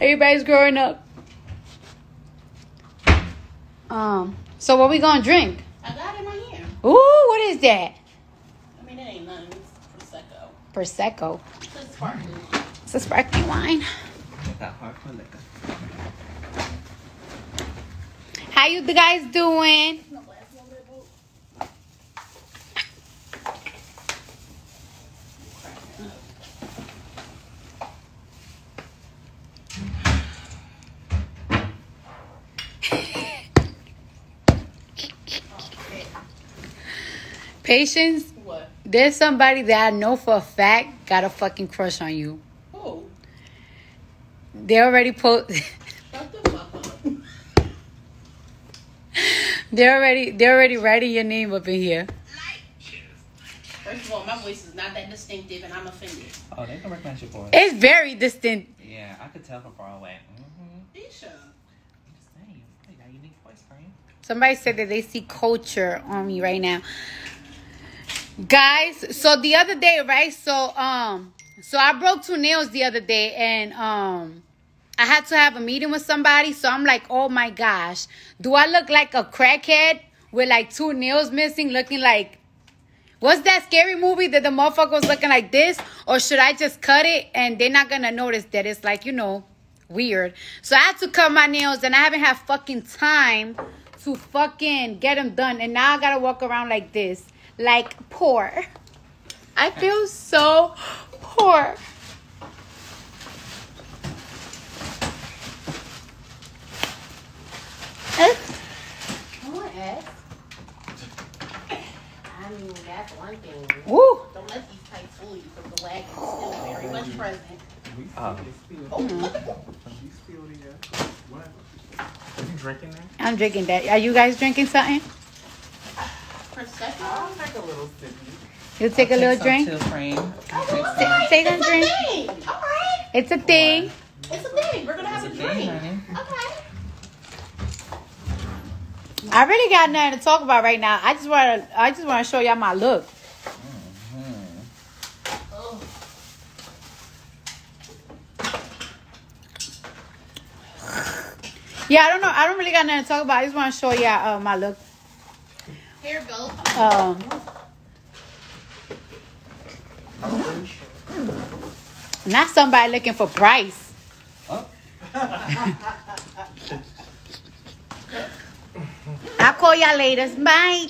Everybody's growing up. Um. So what we gonna drink? I got it right here. Ooh, what is that? I mean, it ain't nothing. It's Prosecco. Prosecco. It's sparkling. It's a sparkling wine. That hard for liquor. How you guys doing? Patience. What? There's somebody that I know for a fact got a fucking crush on you. Oh, They already post. shut the. They're already. They're already writing your name up in here. First of all, my voice is not that distinctive, and I'm offended. Oh, they can recognize your voice. It's very distinct. Yeah, I could tell from far away. Mm-hmm. Isha. I'm just saying, you got a unique voice, friend. Somebody said that they see Kulture on me right now. Guys, so the other day, right? So um so I broke two nails the other day and um I had to have a meeting with somebody. So I'm like, "Oh my gosh, do I look like a crackhead with like two nails missing looking like What's that scary movie that the motherfucker was looking like this? Or should I just cut it and they're not gonna notice that it's like, you know, weird. So I had to cut my nails and I haven't had fucking time to fucking get them done. And now I gotta walk around like this, like poor. I feel so poor. Don't ask. I mean, that's one thing. Woo! Don't let these tights fool you, because the lag is still very much present. What the? Are you drinking that? I'm drinking that. Are you guys drinking something? Prosecco? Like a little sippy. You take a little some drink? Too, friend. Take- take a it's drink. thing. All right. It's a thing. It's a thing. We're going to have a It's a thing, drink. honey. Okay. I really got nothing to talk about right now. I just wanna I just wanna show y'all my look. Oh. Yeah, I don't know. I don't really got nothing to talk about. I just want to show y'all uh, my look. Here goes. Um, not somebody looking for price. Oh. I'll call y'all later. Bye.